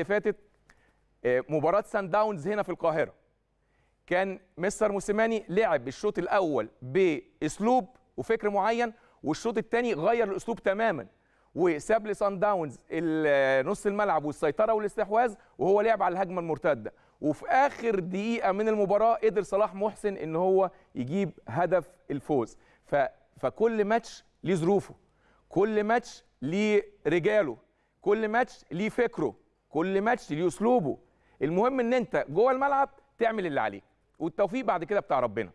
اللي فاتت آه، مباراة سان داونز هنا في القاهرة. كان مستر موسيماني لعب الشوط الأول بأسلوب وفكر معين والشوط الثاني غير الأسلوب تماما وساب لسان داونز ال- نص الملعب والسيطرة والاستحواذ وهو لعب على الهجمة المرتدة. وفي آخر دقيقة من المباراة قدر صلاح محسن إن هو يجيب هدف الفوز. ف... فكل ماتش ليه ظروفه كل ماتش ليه رجاله كل ماتش ليه فكره كل ماتش ليه اسلوبه. المهم ان انت جوه الملعب تعمل اللي عليك والتوفيق بعد كده بتاع ربنا.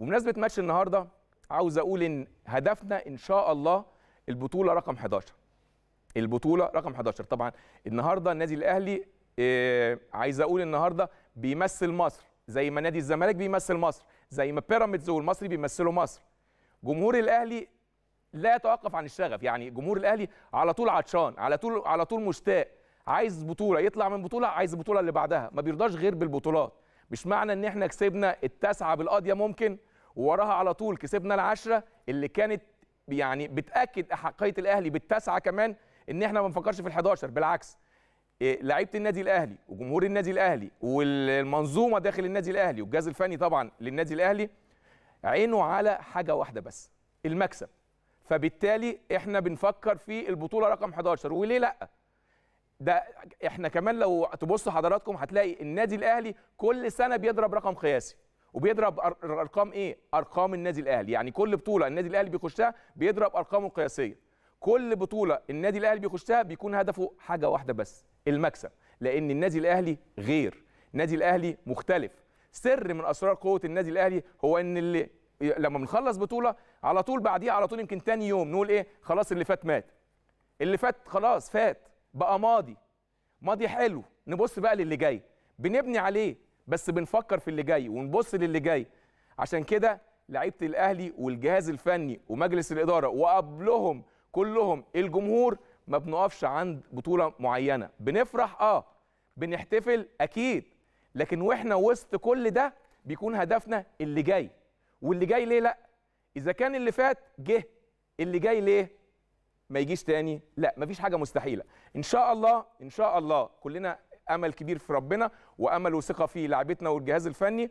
بمناسبة ماتش النهارده عاوز أقول إن هدفنا إن شاء الله البطولة رقم 11 البطولة رقم 11 طبعا النهارده النادي الأهلي آه، عايز أقول النهارده بيمثل مصر. زي ما نادي الزمالك بيمثل مصر. زي ما بيراميدز والمصري بيمثلوا مصر. جمهور الأهلي لا يتوقف عن الشغف. يعني جمهور الأهلي على طول عطشان على طول على طول مشتاق. عايز بطولة يطلع من بطولة عايز البطوله اللي بعدها. ما بيرضاش غير بالبطولات. مش معنى إن إحنا كسبنا التاسعة بالقاضيه ممكن ووراها على طول كسبنا العشرة اللي كانت يعني بتأكد احقيه الأهلي بالتاسعة كمان إن إحنا ما بنفكرش في ال11 بالعكس إيه، لعيبة النادي الأهلي وجمهور النادي الأهلي والمنظومة داخل النادي الأهلي والجهاز الفني طبعا للنادي الأهلي عينه على حاجة واحدة بس المكسب. فبالتالي إحنا بنفكر في البطولة رقم 11 وليه لأ؟ ده إحنا كمان لو تبصوا حضراتكم هتلاقي النادي الأهلي كل سنة بيضرب رقم قياسي. وبيضرب أرقام إيه؟ أرقام النادي الأهلي. يعني كل بطولة النادي الأهلي بيخشها بيضرب أرقامه القياسية. كل بطولة النادي الأهلي بيخشها بيكون هدفه حاجة واحدة بس المكسب. لأن النادي الأهلي غير. النادي الأهلي مختلف. سر من أسرار قوة النادي الأهلي هو إن اللي لما بنخلص بطولة على طول بعديها على طول يمكن تاني يوم نقول إيه؟ خلاص اللي فات مات. اللي فات خلاص فات. بقى ماضي. ماضي حلو. نبص بقى للي جاي. بنبني عليه بس بنفكر في اللي جاي ونبص للي جاي. عشان كده لعيبة الأهلي والجهاز الفني ومجلس الإدارة وقبلهم كلهم الجمهور ما بنقفش عند بطولة معينة. بنفرح آه. بنحتفل أكيد. لكن وإحنا وسط كل ده بيكون هدفنا اللي جاي. واللي جاي ليه لأ؟ إذا كان اللي فات جه اللي جاي ليه؟ ما يجيش تاني. لا مفيش حاجة مستحيلة. إن شاء الله إن شاء الله كلنا أمل كبير في ربنا وأمل وثقة في لعيبتنا والجهاز الفني.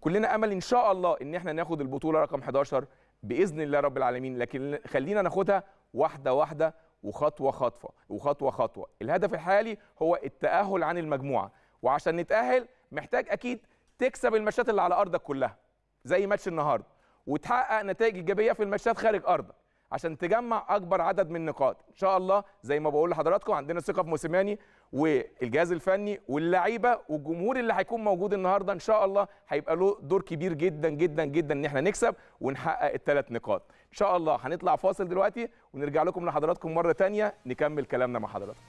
كلنا أمل إن شاء الله إن إحنا ناخد البطولة رقم 11 بإذن الله رب العالمين. لكن خلينا ناخدها واحدة واحدة وخطوة خطوة وخطوة خطوة. الهدف الحالي هو التأهل عن المجموعة. وعشان نتأهل محتاج أكيد تكسب الماتشات اللي على أرضك كلها زي ماتش النهارده وتحقق نتائج إيجابية في الماتشات خارج أرضك. عشان تجمع أكبر عدد من النقاط. إن شاء الله زي ما بقول لحضراتكم عندنا ثقة في موسيماني والجهاز الفني واللعيبة والجمهور اللي هيكون موجود النهارده إن شاء الله هيبقى له دور كبير جدا جدا جدا إن إحنا نكسب ونحقق الثلاث نقاط. إن شاء الله هنطلع فاصل دلوقتي ونرجع لكم لحضراتكم مرة تانية نكمل كلامنا مع حضراتكم.